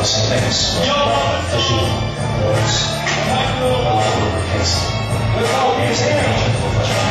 obviously things, especially those all over the place. It's a for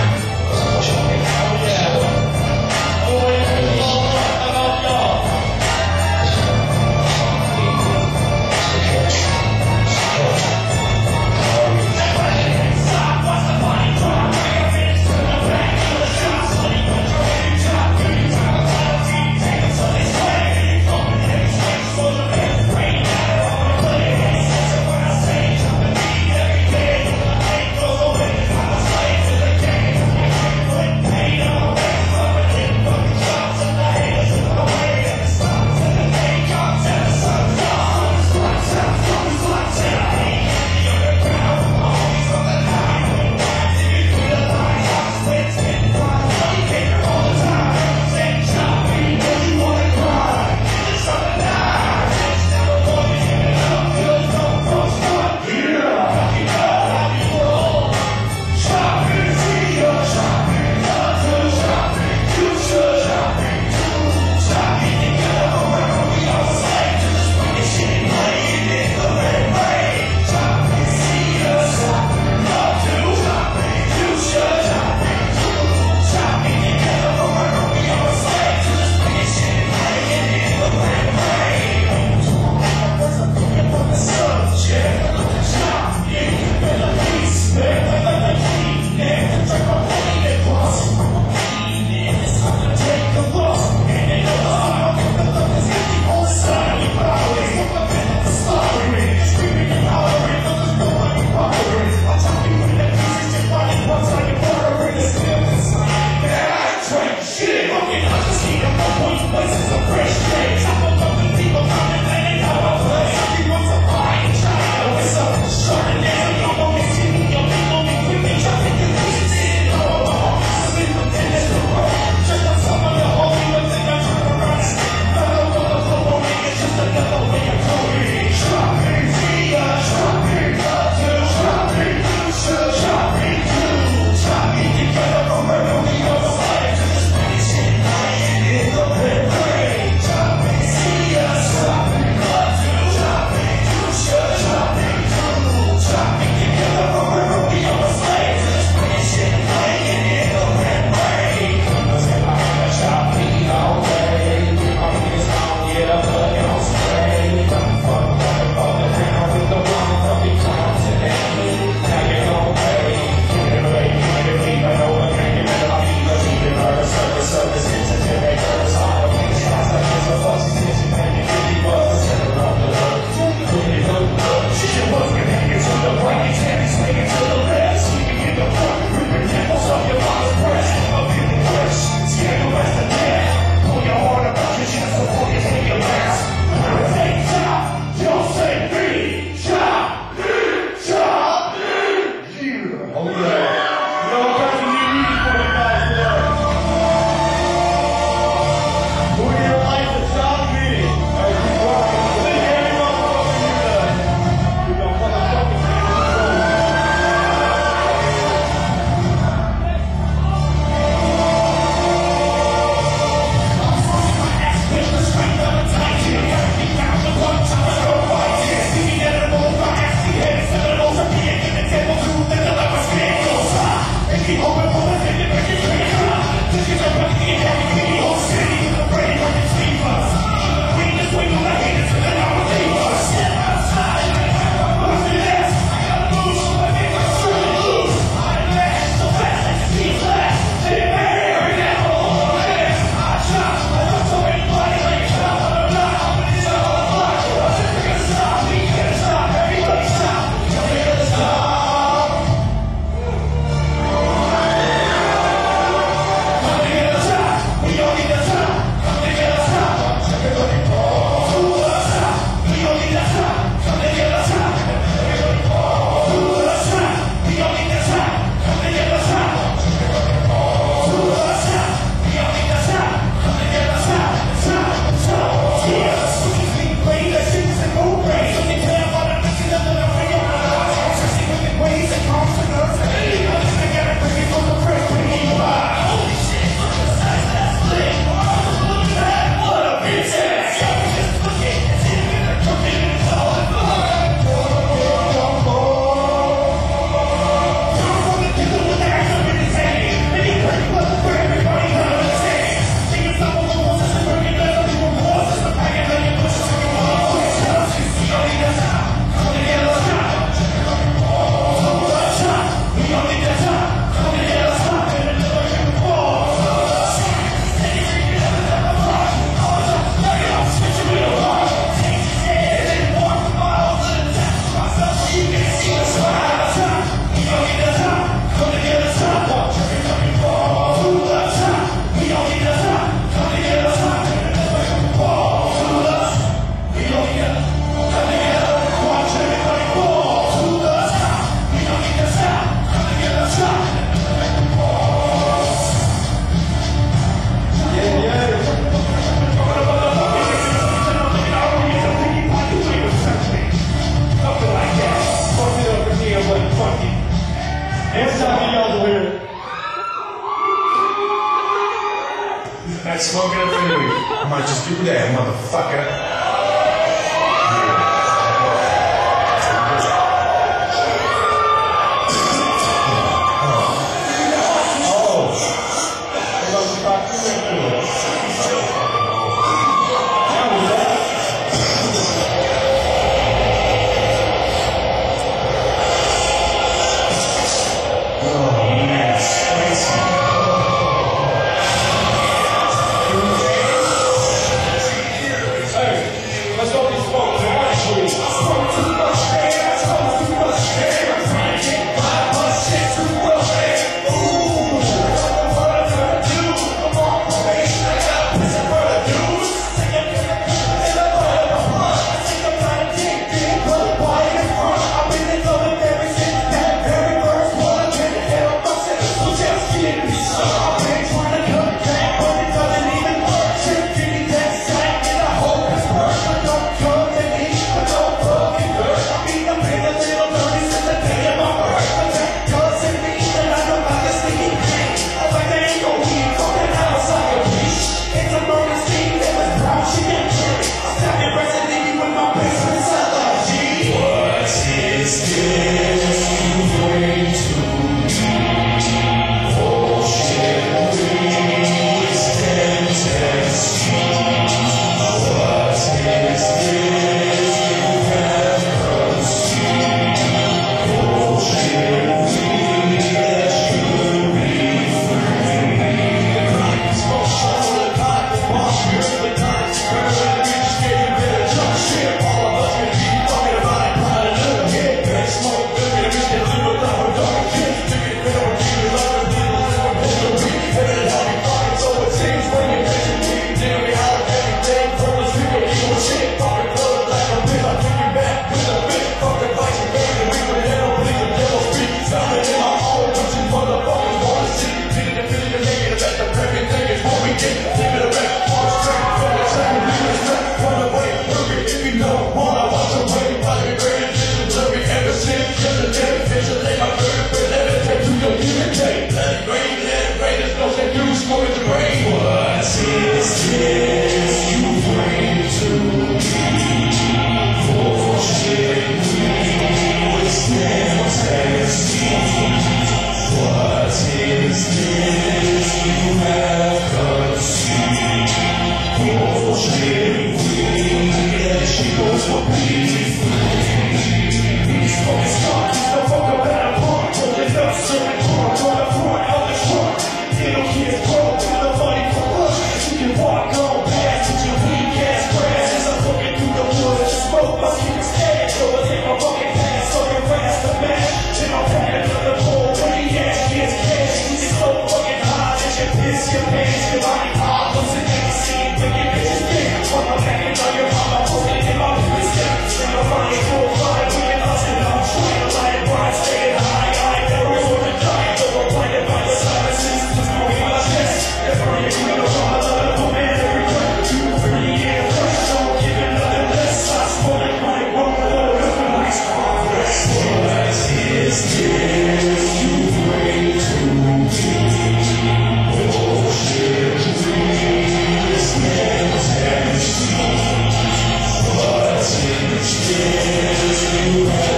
Amen.